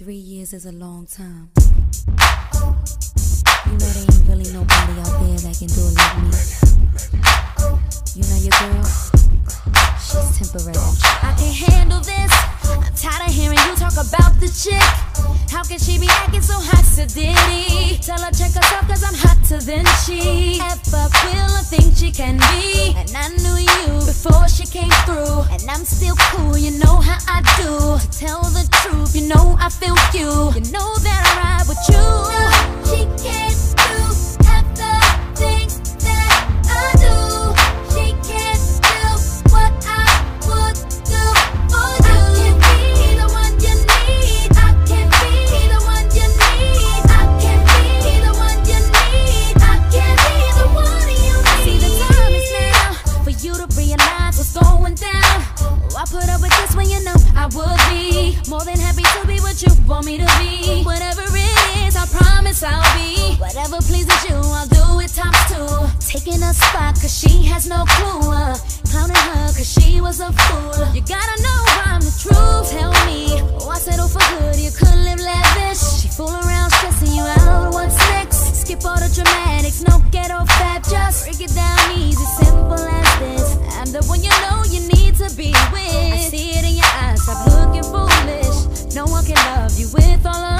Three years is a long time. You know there ain't really nobody out there that can do it like me. You know your girl? She's temporary. I can't handle this. I'm tired of hearing you talk about the chick. How can she be acting so hot to Diddy? Tell her check herself cause I'm hotter than she ever will or think she can be. I'm still cool, you know how I do. Tell the truth, you know I feel you. You know that I ride with you. I put up with this when you know I would be more than happy to be what you want me to be. Whatever it is, I promise I'll be. Whatever pleases you, I'll do it times two. Taking a spot cause she has no clue. Uh, clowning her cause she was a fool. You gotta know I'm the truth. Tell me, oh, I settle for good, you could live lavish. She fool around, stressing you out. What's next? Skip all the dramatics, no ghetto fab. Just break it down easy, simple as this. I'm the one you know to be with. I see it in your eyes, stop looking foolish. No one can love you with all of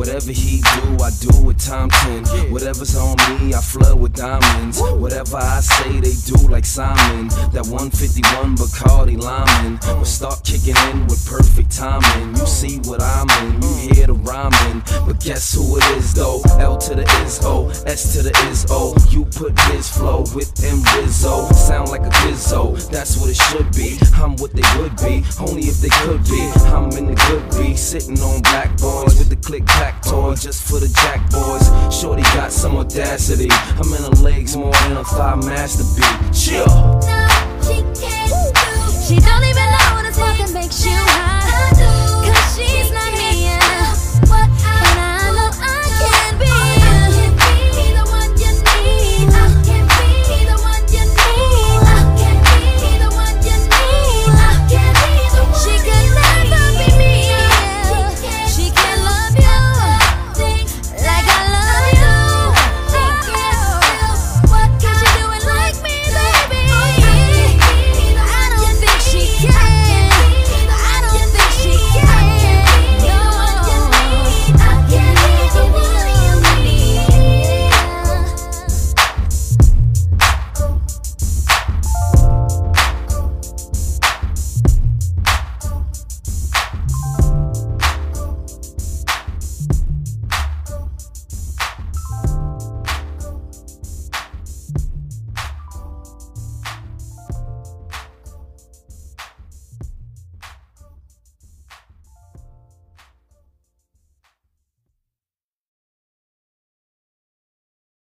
Whatever he do, I do with time 10. Whatever's on me, I flood with diamonds. Whatever I say, they do like Simon. That 151 Bacardi Limon will start kicking in with perfect timing. You see what I'm in, you hear the rhyming. But guess who it is though? S to the is O. You put his flow with M Rizzo. Sound like a Gizzo, that's what it should be. I'm what they would be, only if they could be. I'm in the good be, sitting on black boys with the click clack toy just for the jack boys. Shorty got some audacity. I'm in her legs more than a thigh masterpiece. Chill. No, she can't do. She don't even